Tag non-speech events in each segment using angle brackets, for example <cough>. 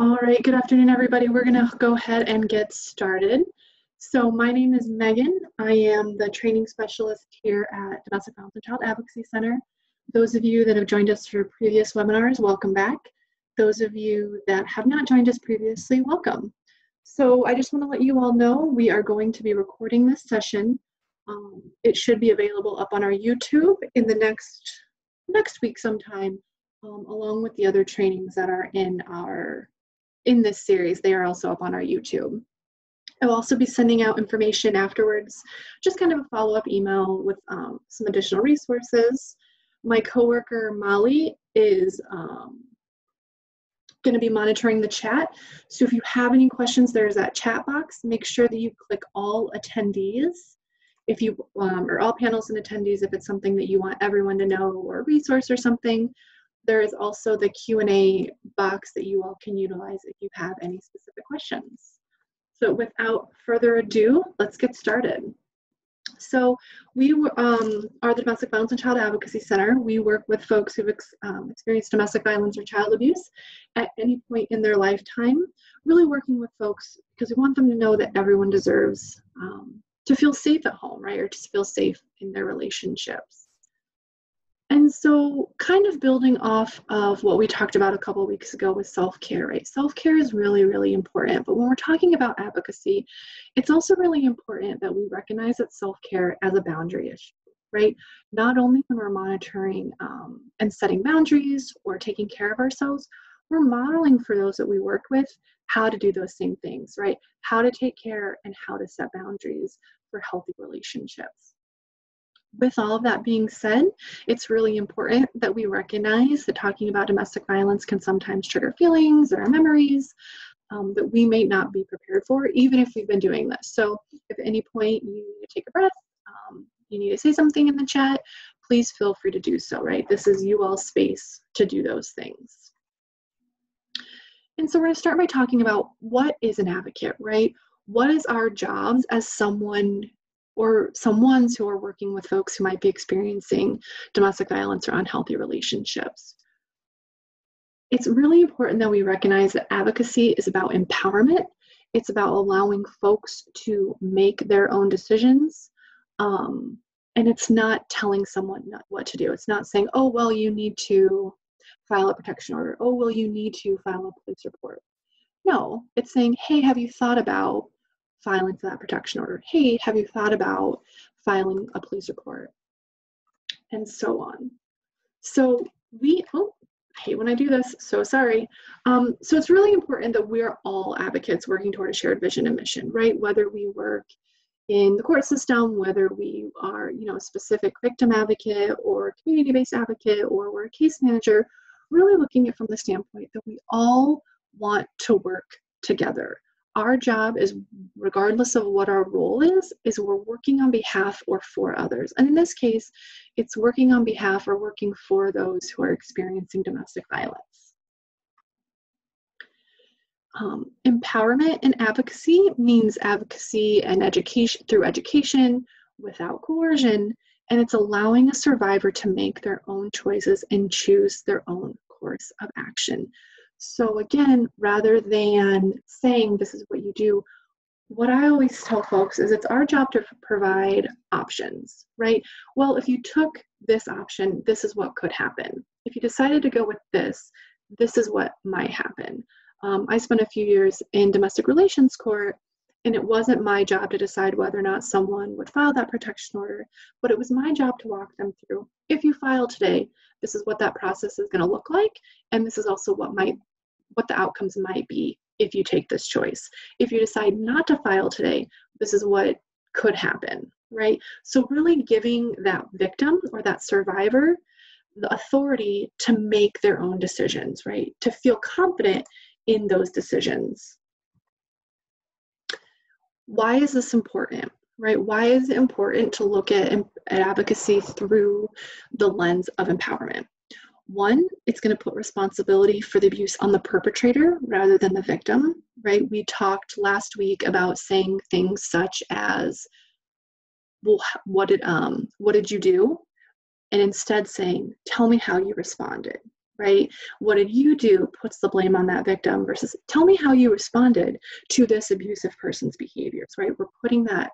All right, good afternoon, everybody. We're going to go ahead and get started. So, my name is Megan. I am the training specialist here at Domestic Violence and Child Advocacy Center. Those of you that have joined us for previous webinars, welcome back. Those of you that have not joined us previously, welcome. So, I just want to let you all know we are going to be recording this session. Um, it should be available up on our YouTube in the next next week sometime, um, along with the other trainings that are in our in this series. They are also up on our YouTube. I'll also be sending out information afterwards, just kind of a follow-up email with um, some additional resources. My coworker Molly is um, going to be monitoring the chat. So if you have any questions, there's that chat box. Make sure that you click all attendees. If you um, or all panels and attendees, if it's something that you want everyone to know or a resource or something, there is also the Q&A box that you all can utilize if you have any specific questions. So without further ado, let's get started. So we um, are the Domestic Violence and Child Advocacy Center. We work with folks who've ex um, experienced domestic violence or child abuse at any point in their lifetime, really working with folks because we want them to know that everyone deserves um, to feel safe at home, right, or to feel safe in their relationships. And so, kind of building off of what we talked about a couple weeks ago with self care, right? Self care is really, really important. But when we're talking about advocacy, it's also really important that we recognize that self care as a boundary issue, right? Not only when we're monitoring um, and setting boundaries or taking care of ourselves, we're modeling for those that we work with how to do those same things, right? How to take care and how to set boundaries for healthy relationships with all of that being said, it's really important that we recognize that talking about domestic violence can sometimes trigger feelings or memories um, that we may not be prepared for, even if we've been doing this. So, if at any point you need to take a breath, um, you need to say something in the chat, please feel free to do so, right? This is you all space to do those things. And so, we're going to start by talking about what is an advocate, right? What is our jobs as someone or someone's who are working with folks who might be experiencing domestic violence or unhealthy relationships. It's really important that we recognize that advocacy is about empowerment. It's about allowing folks to make their own decisions. Um, and it's not telling someone what to do. It's not saying, oh, well, you need to file a protection order. Oh, well, you need to file a police report. No, it's saying, hey, have you thought about filing for that protection order. Hey, have you thought about filing a police report? And so on. So we, oh, I hate when I do this, so sorry. Um, so it's really important that we're all advocates working toward a shared vision and mission, right? Whether we work in the court system, whether we are, you know, a specific victim advocate or community-based advocate or we're a case manager, really looking at from the standpoint that we all want to work together our job is regardless of what our role is is we're working on behalf or for others. And in this case it's working on behalf or working for those who are experiencing domestic violence. Um, empowerment and advocacy means advocacy and education through education without coercion and it's allowing a survivor to make their own choices and choose their own course of action so, again, rather than saying this is what you do, what I always tell folks is it's our job to provide options, right? Well, if you took this option, this is what could happen. If you decided to go with this, this is what might happen. Um, I spent a few years in domestic relations court, and it wasn't my job to decide whether or not someone would file that protection order, but it was my job to walk them through. If you file today, this is what that process is going to look like, and this is also what might what the outcomes might be if you take this choice. If you decide not to file today, this is what could happen, right? So, really giving that victim or that survivor the authority to make their own decisions, right? To feel confident in those decisions. Why is this important? Right? Why is it important to look at, at advocacy through the lens of empowerment? One, it's going to put responsibility for the abuse on the perpetrator rather than the victim, right? We talked last week about saying things such as, well, what did, um, what did you do? And instead saying, tell me how you responded, right? What did you do? Puts the blame on that victim versus tell me how you responded to this abusive person's behaviors, right? We're putting that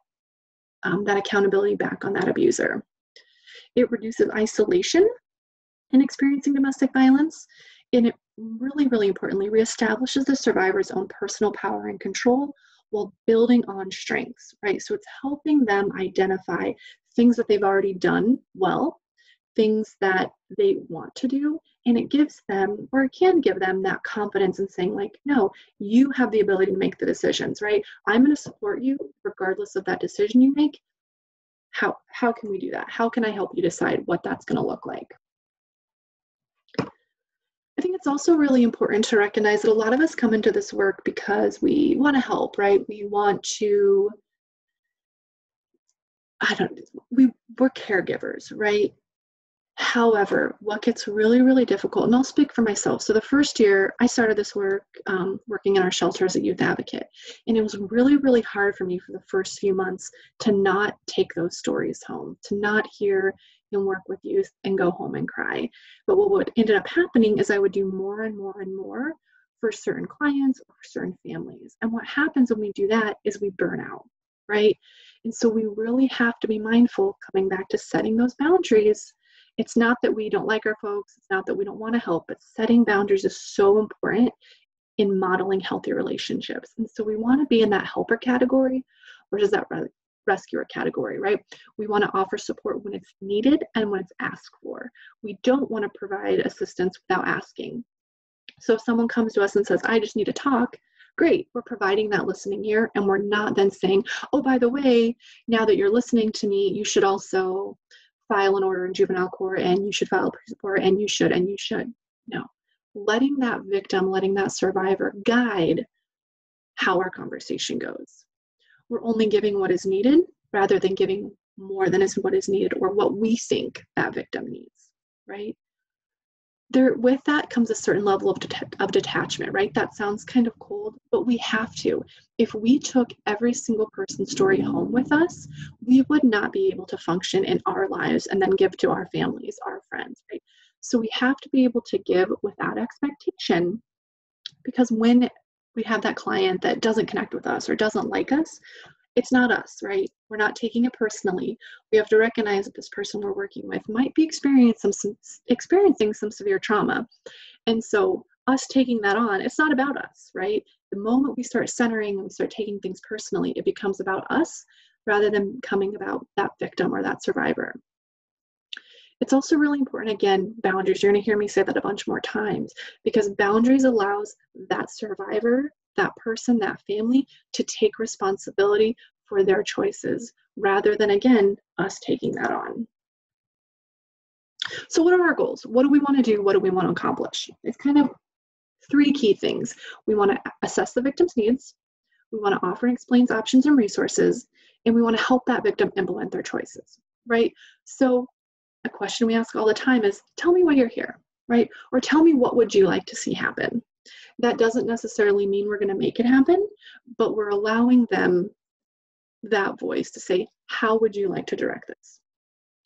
um, that accountability back on that abuser. It reduces isolation in experiencing domestic violence, and it really, really importantly reestablishes the survivor's own personal power and control while building on strengths, right? So it's helping them identify things that they've already done well, things that they want to do, and it gives them or it can give them that confidence in saying like no you have the ability to make the decisions right? I'm going to support you regardless of that decision you make. How how can we do that? How can i help you decide what that's going to look like I think it's also really important to recognize that a lot of us come into this work because we want to help, right? We want to, I don't, we, we're caregivers, right? However, what gets really, really difficult, and I'll speak for myself. So, the first year I started this work um, working in our shelter as a youth advocate, and it was really, really hard for me for the first few months to not take those stories home, to not hear and work with youth and go home and cry. But what would ended up happening is I would do more and more and more for certain clients or certain families. And what happens when we do that is we burn out, right? And so we really have to be mindful coming back to setting those boundaries it's not that we don't like our folks, it's not that we don't want to help, but setting boundaries is so important in modeling healthy relationships. And so we want to be in that helper category versus that rescuer category, right? We want to offer support when it's needed and when it's asked for. We don't want to provide assistance without asking. So if someone comes to us and says, I just need to talk, great, we're providing that listening ear and we're not then saying, oh, by the way, now that you're listening to me, you should also file an order in juvenile court and you should file a report and you should and you should. No. Letting that victim, letting that survivor guide how our conversation goes. We're only giving what is needed rather than giving more than is what is needed or what we think that victim needs, right? there with that comes a certain level of, det- of detachment right? That sounds kind of cold but we have to. If we took every single person's story home with us we would not be able to function in our lives and then give to our families our friends right? So we have to be able to give without expectation because when we have that client that doesn't connect with us or doesn't like us it's not us, right? We're not taking it personally. We have to recognize that this person we're working with might be experiencing some, experiencing some severe trauma. And so us taking that on, it's not about us, right? The moment we start centering and we start taking things personally, it becomes about us rather than coming about that victim or that survivor. It's also really important, again, boundaries. You're going to hear me say that a bunch more times because boundaries allows that survivor that person, that family, to take responsibility for their choices rather than, again, us taking that on. So, what are our goals? What do we want to do? What do we want to accomplish? It's kind of three key things. We want to assess the victim's needs, we want to offer and explain options and resources, and we want to help that victim implement their choices, right? So, a question we ask all the time is tell me why you're here, right? Or tell me what would you like to see happen? That doesn't necessarily mean we're going to make it happen, but we're allowing them that voice to say, How would you like to direct this?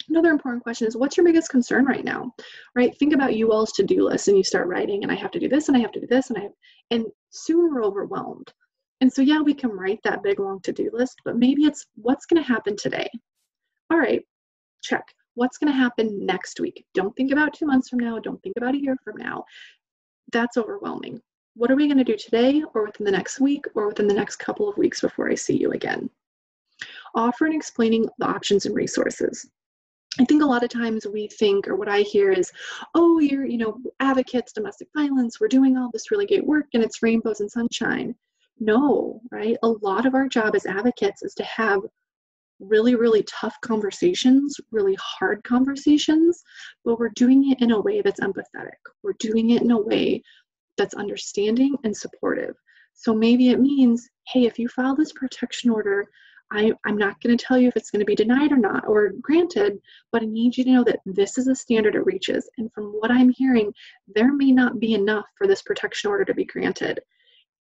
Another important question is what's your biggest concern right now? Right? Think about you all's to-do list and you start writing and I have to do this and I have to do this and I have and soon we're overwhelmed. And so yeah, we can write that big long to-do list, but maybe it's what's going to happen today. All right, check. What's going to happen next week? Don't think about 2 months from now, don't think about a year from now that's overwhelming. What are we going to do today or within the next week or within the next couple of weeks before I see you again? Offer and explaining the options and resources. I think a lot of times we think, or what I hear is, oh, you're, you know, advocates, domestic violence, we're doing all this really great work and it's rainbows and sunshine. No, right? A lot of our job as advocates is to have really, really tough conversations, really hard conversations, but we're doing it in a way that's empathetic. We're doing it in a way that's understanding and supportive. So maybe it means, hey, if you file this protection order, I, I'm not going to tell you if it's going to be denied or not or granted, but I need you to know that this is a standard it reaches. And from what I'm hearing, there may not be enough for this protection order to be granted.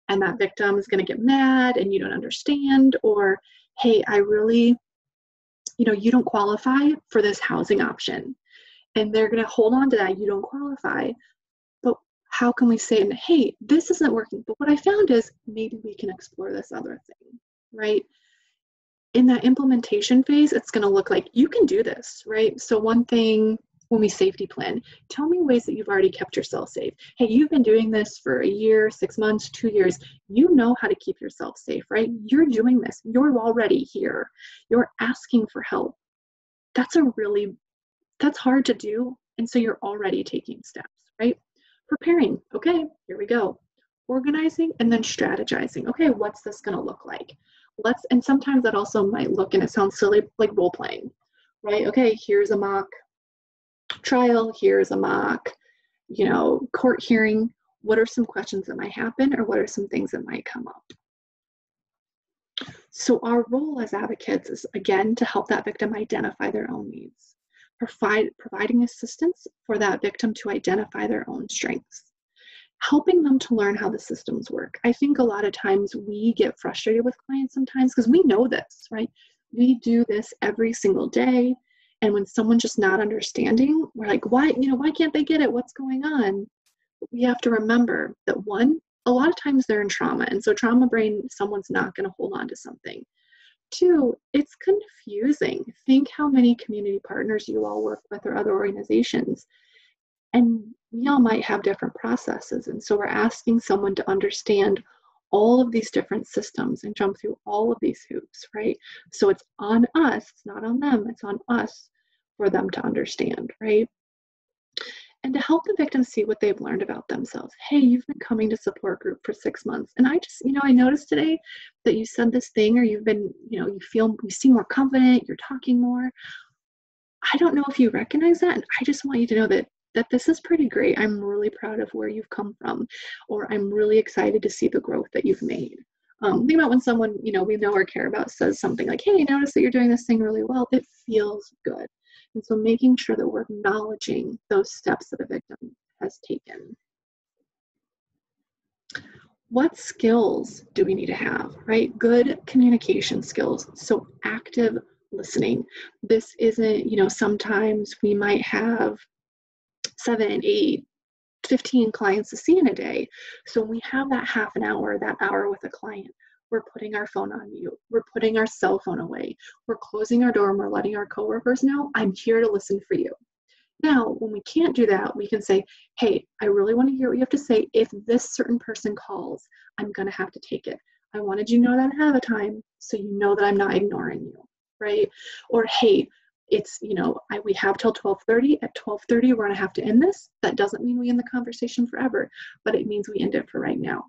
And that victim is going to get mad and you don't understand, or hey, I really you know, you don't qualify for this housing option. And they're going to hold on to that. You don't qualify. But how can we say, hey, this isn't working, but what I found is maybe we can explore this other thing, right? In that implementation phase, it's going to look like you can do this, right? So, one thing when we safety plan, tell me ways that you've already kept yourself safe. Hey, you've been doing this for a year, six months, two years. You know how to keep yourself safe, right? You're doing this. You're already here. You're asking for help. That's a really, that's hard to do. And so you're already taking steps, right? Preparing. Okay, here we go. Organizing and then strategizing. Okay, what's this going to look like? Let's, and sometimes that also might look, and it sounds silly, like role playing, right? Okay, here's a mock trial, here's a mock, you know, court hearing. What are some questions that might happen or what are some things that might come up? So our role as advocates is again to help that victim identify their own needs, provide providing assistance for that victim to identify their own strengths, helping them to learn how the systems work. I think a lot of times we get frustrated with clients sometimes because we know this, right? We do this every single day. And when someone's just not understanding, we're like, why, you know, why can't they get it? What's going on? We have to remember that one, a lot of times they're in trauma. And so trauma brain, someone's not going to hold on to something. Two, it's confusing. Think how many community partners you all work with or other organizations. And we all might have different processes. And so we're asking someone to understand all of these different systems and jump through all of these hoops, right? So it's on us, it's not on them, it's on us for them to understand, right? And to help the victims see what they've learned about themselves. Hey, you've been coming to support group for six months. And I just, you know, I noticed today that you said this thing or you've been, you know, you feel, you seem more confident, you're talking more. I don't know if you recognize that. And I just want you to know that that this is pretty great. I'm really proud of where you've come from, or I'm really excited to see the growth that you've made. Um, think about when someone you know we know or care about says something like, "Hey, notice that you're doing this thing really well." It feels good, and so making sure that we're acknowledging those steps that a victim has taken. What skills do we need to have, right? Good communication skills. So active listening. This isn't, you know, sometimes we might have seven, eight, 15 clients to see in a day. So when we have that half an hour, that hour with a client, we're putting our phone on mute. We're putting our cell phone away. We're closing our door and we're letting our coworkers know, I'm here to listen for you. Now, when we can't do that, we can say, hey, I really want to hear what you have to say. If this certain person calls, I'm going to have to take it. I wanted you to know that ahead of time so you know that I'm not ignoring you, right? Or, hey, it's you know I, we have till 12.30 at 12.30 we're going to have to end this. That doesn't mean we end the conversation forever but it means we end it for right now.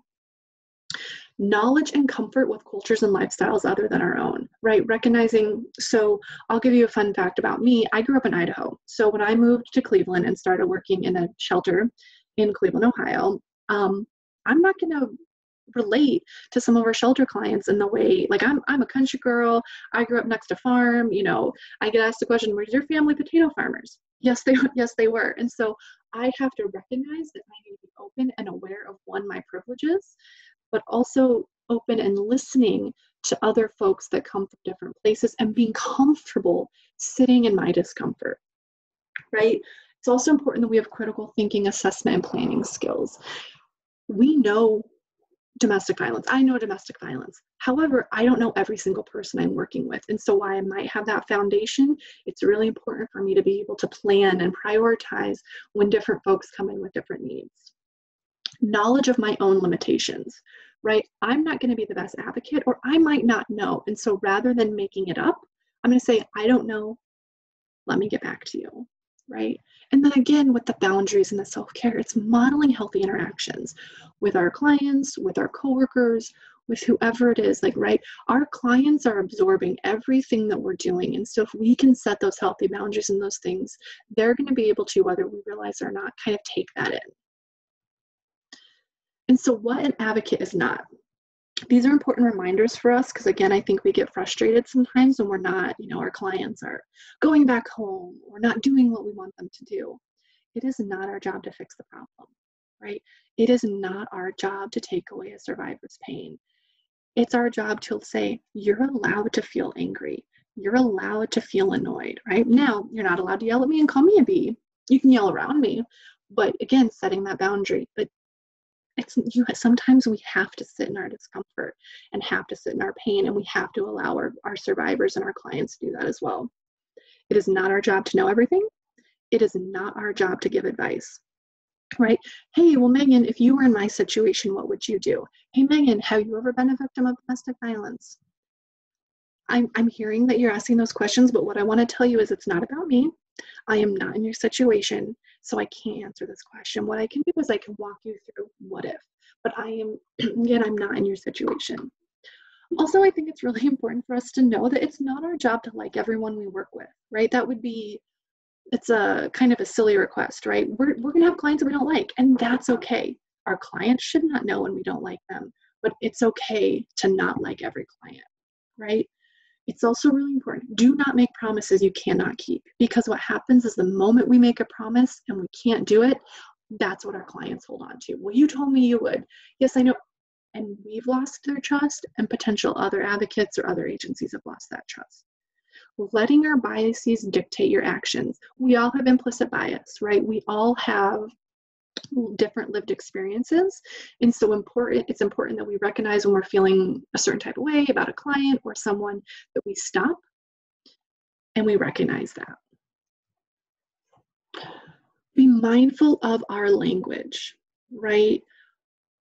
Knowledge and comfort with cultures and lifestyles other than our own right? Recognizing so i'll give you a fun fact about me. I grew up in idaho. So when i moved to cleveland and started working in a shelter in cleveland ohio um, i'm not going to relate to some of our shelter clients in the way like I'm I'm a country girl. I grew up next to farm, you know, I get asked the question, where's your family potato farmers? Yes, they yes they were. And so I have to recognize that I need to be open and aware of one, my privileges, but also open and listening to other folks that come from different places and being comfortable sitting in my discomfort. Right? It's also important that we have critical thinking, assessment, and planning skills. We know domestic violence. I know domestic violence. However, I don't know every single person I'm working with. And so, while I might have that foundation, it's really important for me to be able to plan and prioritize when different folks come in with different needs. Knowledge of my own limitations, right? I'm not going to be the best advocate, or I might not know. And so, rather than making it up, I'm going to say, I don't know. Let me get back to you, right? And then again, with the boundaries and the self care, it's modeling healthy interactions with our clients, with our coworkers, with whoever it is. Like, right, our clients are absorbing everything that we're doing. And so, if we can set those healthy boundaries and those things, they're going to be able to, whether we realize or not, kind of take that in. And so, what an advocate is not these are important reminders for us because again i think we get frustrated sometimes when we're not you know our clients are going back home or not doing what we want them to do. It is not our job to fix the problem right? It is not our job to take away a survivor's pain. It's our job to say you're allowed to feel angry. You're allowed to feel annoyed right? Now you're not allowed to yell at me and call me a bee. You can yell around me But again, setting that boundary. But it's you sometimes we have to sit in our discomfort and have to sit in our pain and we have to allow our, our survivors and our clients to do that as well. It is not our job to know everything. It is not our job to give advice right? Hey, well, Megan, if you were in my situation, what would you do? Hey, Megan, have you ever been a victim of domestic violence? I'm, I'm hearing that you're asking those questions, but what I want to tell you is it's not about me. I am not in your situation, so I can't answer this question. What I can do is I can walk you through what if, but I am, <clears throat> again, I'm not in your situation. Also, I think it's really <laughs> important for us to know that it's not our job to like everyone we work with, right? That would be it's a kind of a silly request, right? We're, we're going to have clients that we don't like, and that's okay. Our clients should not know when we don't like them, but it's okay to not like every client, right? It's also really important. Do not make promises you cannot keep because what happens is the moment we make a promise and we can't do it, that's what our clients hold on to. Well, you told me you would. Yes, I know. And we've lost their trust, and potential other advocates or other agencies have lost that trust letting our biases dictate your actions. We all have implicit bias, right? We all have different lived experiences. And so important it's important that we recognize when we're feeling a certain type of way about a client or someone that we stop and we recognize that. Be mindful of our language right?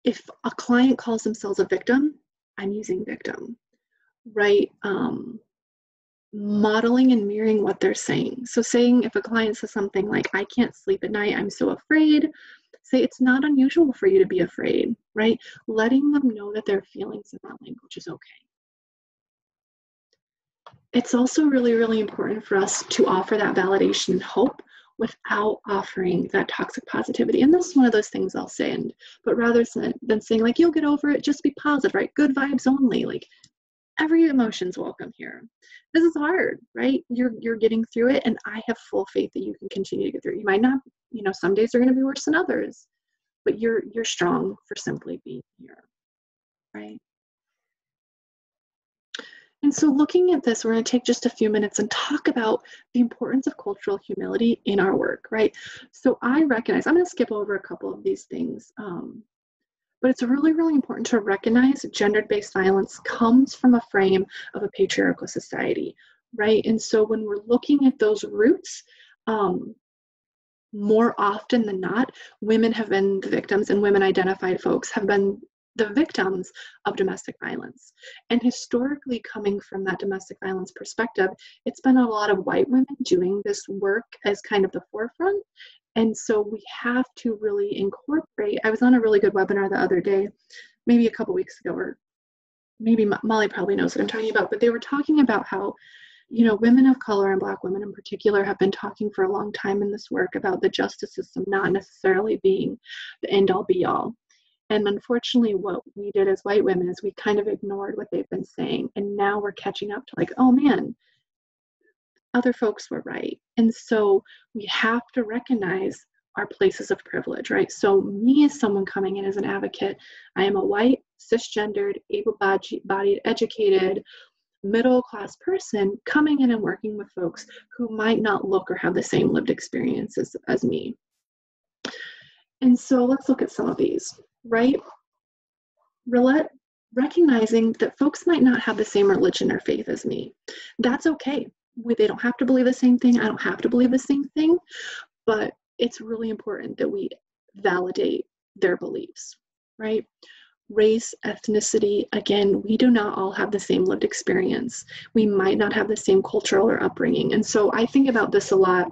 If a client calls themselves a victim i'm using victim right? Um, modeling and mirroring what they're saying. So, saying if a client says something like, I can't sleep at night, I'm so afraid, say it's not unusual for you to be afraid, right? Letting them know that their feelings in that language is okay. It's also really, really important for us to offer that validation and hope without offering that toxic positivity. And this is one of those things I'll say, and but rather than, than saying like you'll get over it, just be positive, right? Good vibes only. Like every emotion's welcome here. This is hard, right? You're you're getting through it, and I have full faith that you can continue to get through. You might not, you know, some days are going to be worse than others, but you're you're strong for simply being here, right? And so, looking at this, we're going to take just a few minutes and talk about the importance of cultural humility in our work, right? So, I recognize I'm going to skip over a couple of these things. Um, but it's really, really important to recognize gender based violence comes from a frame of a patriarchal society, right? And so when we're looking at those roots, um, more often than not, women have been the victims and women identified folks have been the victims of domestic violence. And historically, coming from that domestic violence perspective, it's been a lot of white women doing this work as kind of the forefront. And so we have to really incorporate. I was on a really good webinar the other day, maybe a couple weeks ago, or maybe Molly probably knows what I'm talking about, but they were talking about how, you know, women of color and Black women in particular have been talking for a long time in this work about the justice system not necessarily being the end all be all. And unfortunately, what we did as white women is we kind of ignored what they've been saying. And now we're catching up to like, oh man, other folks were right. And so we have to recognize our places of privilege, right? So, me as someone coming in as an advocate, I am a white, cisgendered, able bodied, educated, middle class person coming in and working with folks who might not look or have the same lived experiences as me. And so, let's look at some of these, right? Recognizing that folks might not have the same religion or faith as me. That's okay they don't have to believe the same thing. I don't have to believe the same thing, but it's really important that we validate their beliefs, right? Race, ethnicity, again, we do not all have the same lived experience. We might not have the same cultural or upbringing. And so I think about this a lot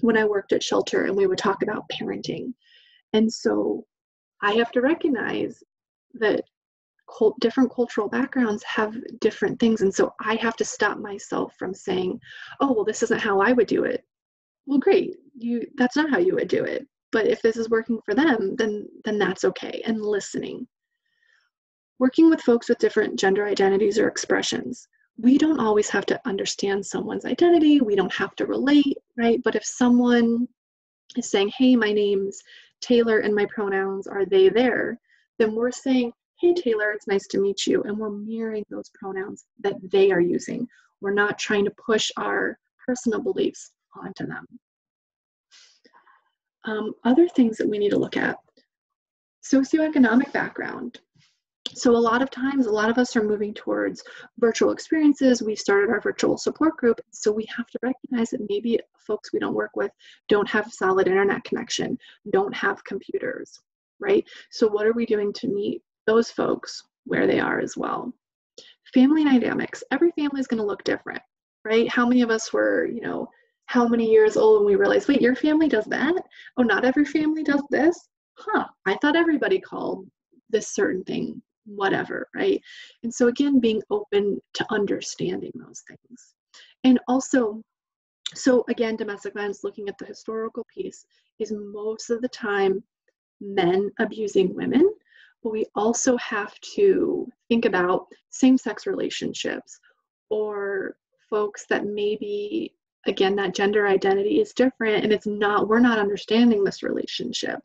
when I worked at shelter and we would talk about parenting. And so I have to recognize that cult, different cultural backgrounds have different things and so i have to stop myself from saying oh well this isn't how i would do it. Well great you that's not how you would do it but if this is working for them then then that's okay and listening. Working with folks with different gender identities or expressions we don't always have to understand someone's identity we don't have to relate right? But if someone is saying hey my name's taylor and my pronouns are they there then we're saying hey Taylor, it's nice to meet you. And we're mirroring those pronouns that they are using. We're not trying to push our personal beliefs onto them. Um, other things that we need to look at socioeconomic background. So, a lot of times, a lot of us are moving towards virtual experiences. We started our virtual support group, so we have to recognize that maybe folks we don't work with don't have solid internet connection, don't have computers, right? So, what are we doing to meet those folks where they are as well? Family dynamics. Every family is going to look different, right? How many of us were, you know, how many years old and we realized, wait, your family does that? Oh, not every family does this? Huh, I thought everybody called this certain thing whatever, right? And so, again, being open to understanding those things. And also, so again, domestic violence, looking at the historical piece, is most of the time men abusing women, but we also have to think about same sex relationships or folks that maybe again that gender identity is different and it's not we're not understanding this relationship.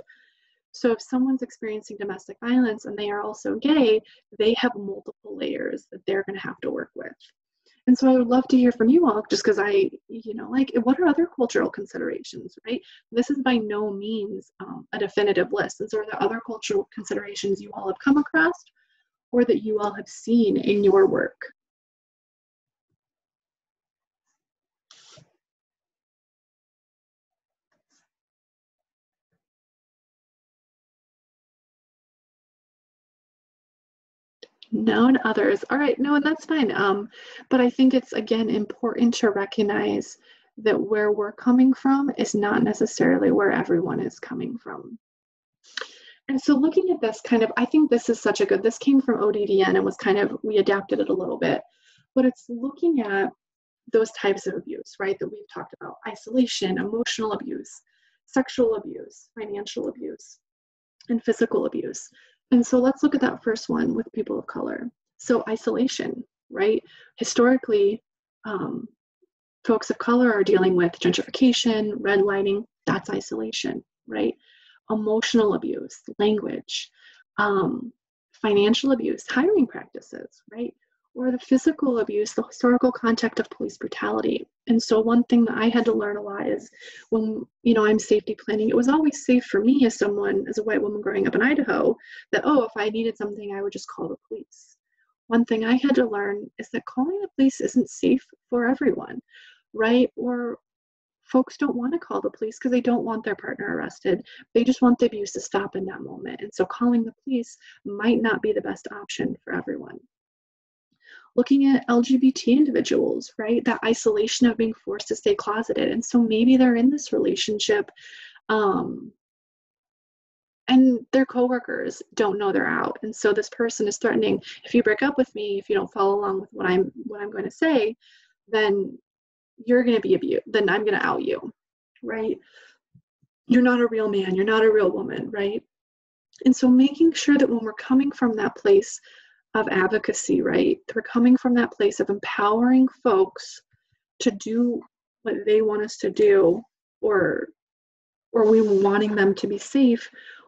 So if someone's experiencing domestic violence and they are also gay they have multiple layers that they're going to have to work with and so i would love to hear from you all just because i you know like what are other cultural considerations right? This is by no means um, a definitive list. And so are there other cultural considerations you all have come across or that you all have seen in your work known others. All right no and that's fine um but i think it's again important to recognize that where we're coming from is not necessarily where everyone is coming from. And so looking at this kind of i think this is such a good this came from ODVN and was kind of we adapted it a little bit but it's looking at those types of abuse right that we've talked about. Isolation emotional abuse sexual abuse financial abuse and physical abuse and so let's look at that first one with people of color. So, isolation, right? Historically, um, folks of color are dealing with gentrification, redlining, that's isolation, right? Emotional abuse, language, um, financial abuse, hiring practices, right? Or the physical abuse, the historical context of police brutality. And so one thing that I had to learn a lot is when, you know, I'm safety planning, it was always safe for me as someone, as a white woman growing up in Idaho, that, oh, if I needed something, I would just call the police. One thing I had to learn is that calling the police isn't safe for everyone, right? Or folks don't want to call the police because they don't want their partner arrested. They just want the abuse to stop in that moment. And so calling the police might not be the best option for everyone looking at LGBT individuals, right? That isolation of being forced to stay closeted. And so maybe they're in this relationship um, and their coworkers don't know they're out. And so this person is threatening, if you break up with me, if you don't follow along with what I'm what I'm going to say, then you're going to be abused. Then I'm going to out you, right? You're not a real man. You're not a real woman, right? And so making sure that when we're coming from that place of advocacy, right? They're coming from that place of empowering folks to do what they want us to do or or we wanting them to be safe,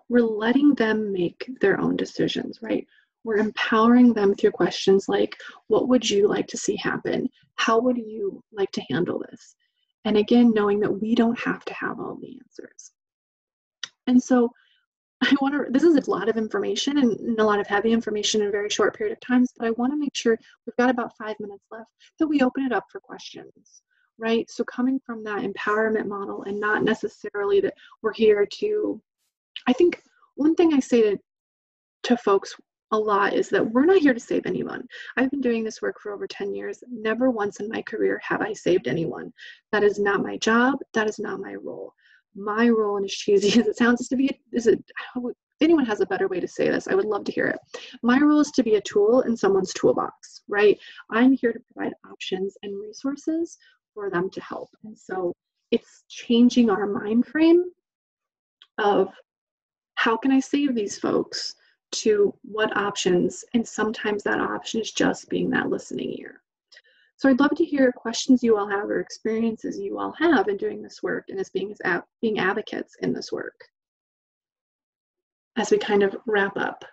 we're letting them make their own decisions, right? We're empowering them through questions like, what would you like to see happen? How would you like to handle this? And again, knowing that we don't have to have all the answers. And so I want to, this is a lot of information and a lot of heavy information in a very short period of time, but I want to make sure we've got about five minutes left that we open it up for questions, right? So coming from that empowerment model and not necessarily that we're here to, I think one thing I say to, to folks a lot is that we're not here to save anyone. I've been doing this work for over 10 years. Never once in my career have I saved anyone. That is not my job. That is not my role my role, and as cheesy as it sounds, is to be is it if anyone has a better way to say this, I would love to hear it. My role is to be a tool in someone's toolbox, right? I'm here to provide options and resources for them to help. And so it's changing our mind frame of how can I save these folks to what options, and sometimes that option is just being that listening ear. So I'd love to hear questions you all have or experiences you all have in doing this work and as being, as being advocates in this work as we kind of wrap up.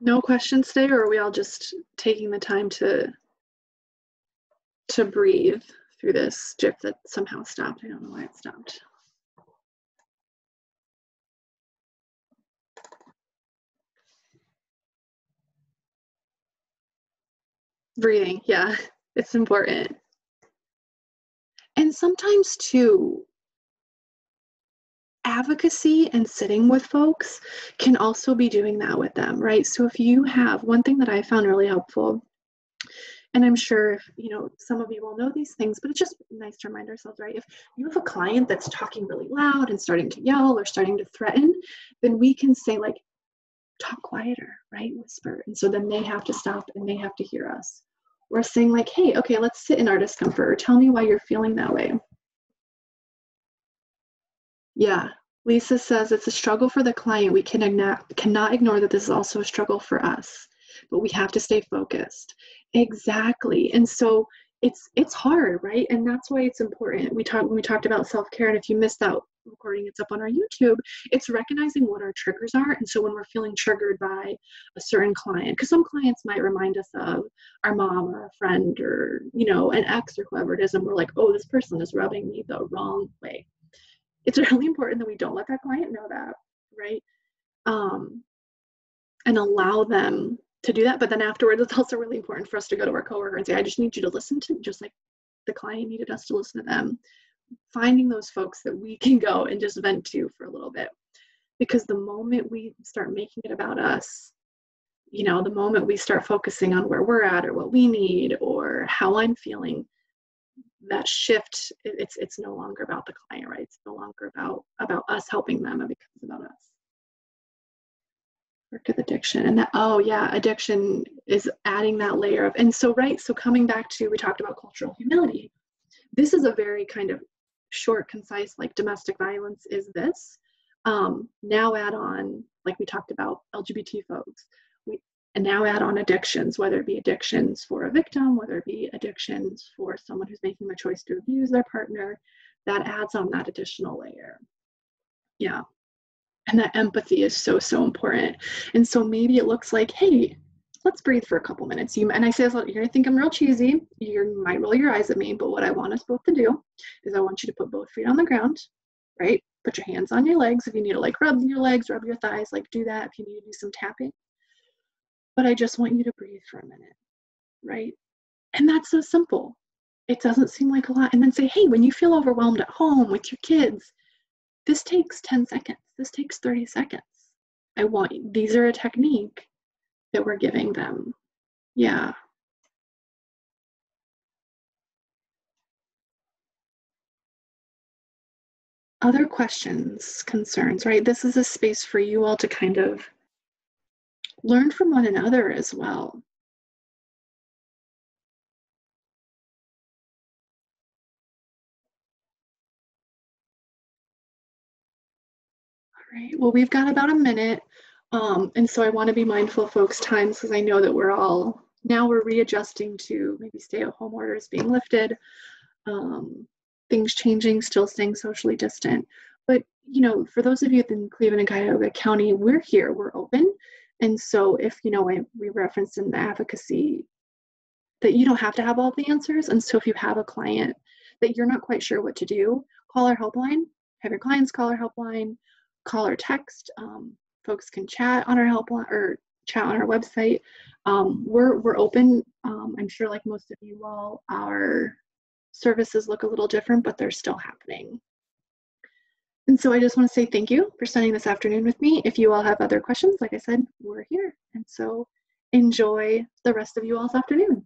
No questions today, or are we all just taking the time to to breathe through this GIF that somehow stopped? I don't know why it stopped. Breathing, yeah, <laughs> it's important. And sometimes too, advocacy and sitting with folks can also be doing that with them, right? So if you have one thing that I found really helpful, and I'm sure if you know some of you will know these things, but it's just nice to remind ourselves, right? If you have a client that's talking really loud and starting to yell or starting to threaten, then we can say like, talk quieter, right? Whisper. And so then they have to stop and they have to hear us. We're saying like, hey, okay, let's sit in our discomfort or tell me why you're feeling that way. Yeah, Lisa says it's a struggle for the client. We can ignore, cannot ignore that this is also a struggle for us, but we have to stay focused. Exactly. And so it's it's hard, right? And that's why it's important. We talked when we talked about self-care, and if you missed that recording, it's up on our YouTube. It's recognizing what our triggers are. And so when we're feeling triggered by a certain client, because some clients might remind us of our mom or a friend or you know an ex or whoever it is, and we're like, oh, this person is rubbing me the wrong way it's <laughs> really important that we don't let that client know that, right? Um, and allow them to do that. But then afterwards, <laughs> it's also really important for us to go to our coworker and say, I just need you to listen to, just like the client needed us to listen to them. Finding those folks that we can go and just vent to for a little bit. Because the moment we start making it about us, you know, the moment we start focusing on where we're at or what we need or how I'm feeling, that shift it's it's no longer about the client right? It's no longer about about us helping them it becomes about us. Work with addiction and that oh yeah addiction is adding that layer of and so right so coming back to we talked about cultural humility. This is a very kind of short concise like domestic violence is this. Um, now add on like we talked about lgbt folks and now add on addictions, whether it be addictions for a victim, whether it be addictions for someone who's making the choice to abuse their partner, that adds on that additional layer. Yeah. And that empathy is so, so important. And so maybe it looks like, hey, let's breathe for a couple minutes. You and I say you're gonna think I'm real cheesy. You might roll your eyes at me, but what I want us both to do is I want you to put both feet on the ground, right? Put your hands on your legs. If you need to like rub your legs, rub your thighs, like do that. If you need to do some tapping, but I just want you to breathe for a minute, right? And that's so simple. It doesn't seem like a lot. And then say, hey, when you feel overwhelmed at home with your kids, this takes 10 seconds, this takes 30 seconds. I want, these are a technique that we're giving them. Yeah. Other questions, concerns, right? This is a space for you all to kind of learn from one another as well. All right, well, we've got about a minute. Um, and so I want to be mindful of folks' times because I know that we're all now we're readjusting to maybe stay at home orders being lifted, um, things changing, still staying socially distant. But you know, for those of you in Cleveland and Cuyahoga County, we're here, we're open. And so, if you know, we referenced in the advocacy that you don't have to have all the answers. And so, if you have a client that you're not quite sure what to do, call our helpline, have your clients call our helpline, call or text. Um, folks can chat on our helpline or chat on our website. Um, we're, we're open. Um, I'm sure, like most of you all, our services look a little different, but they're still happening. And so I just want to say thank you for spending this afternoon with me. If you all have other questions, like I said, we're here. And so enjoy the rest of you all's afternoon.